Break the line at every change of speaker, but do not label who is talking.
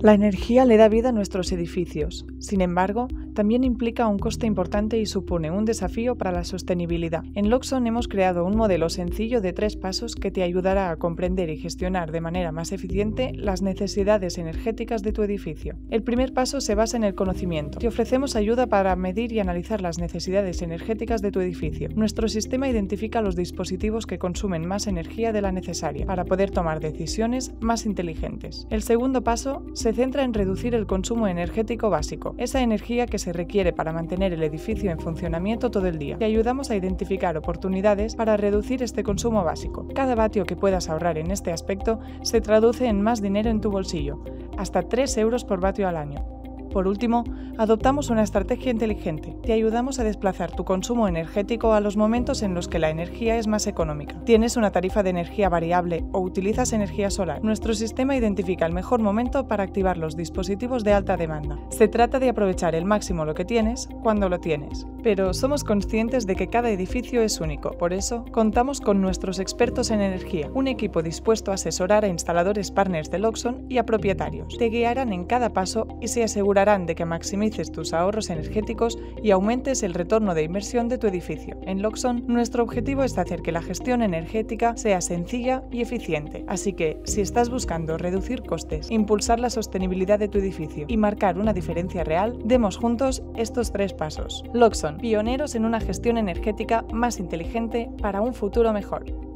La energía le da vida a nuestros edificios. Sin embargo, también implica un coste importante y supone un desafío para la sostenibilidad. En Loxon hemos creado un modelo sencillo de tres pasos que te ayudará a comprender y gestionar de manera más eficiente las necesidades energéticas de tu edificio. El primer paso se basa en el conocimiento. Te ofrecemos ayuda para medir y analizar las necesidades energéticas de tu edificio. Nuestro sistema identifica los dispositivos que consumen más energía de la necesaria para poder tomar decisiones más inteligentes. El segundo paso se se centra en reducir el consumo energético básico, esa energía que se requiere para mantener el edificio en funcionamiento todo el día. Te ayudamos a identificar oportunidades para reducir este consumo básico. Cada vatio que puedas ahorrar en este aspecto se traduce en más dinero en tu bolsillo, hasta 3 euros por vatio al año. Por último, adoptamos una estrategia inteligente. Te ayudamos a desplazar tu consumo energético a los momentos en los que la energía es más económica. ¿Tienes una tarifa de energía variable o utilizas energía solar? Nuestro sistema identifica el mejor momento para activar los dispositivos de alta demanda. Se trata de aprovechar el máximo lo que tienes cuando lo tienes. Pero somos conscientes de que cada edificio es único. Por eso, contamos con nuestros expertos en energía, un equipo dispuesto a asesorar a instaladores partners de Loxon y a propietarios. Te guiarán en cada paso y se asegurarán de que maximices tus ahorros energéticos y aumentes el retorno de inversión de tu edificio. En Loxon, nuestro objetivo es hacer que la gestión energética sea sencilla y eficiente. Así que, si estás buscando reducir costes, impulsar la sostenibilidad de tu edificio y marcar una diferencia real, demos juntos estos tres pasos. Loxon, pioneros en una gestión energética más inteligente para un futuro mejor.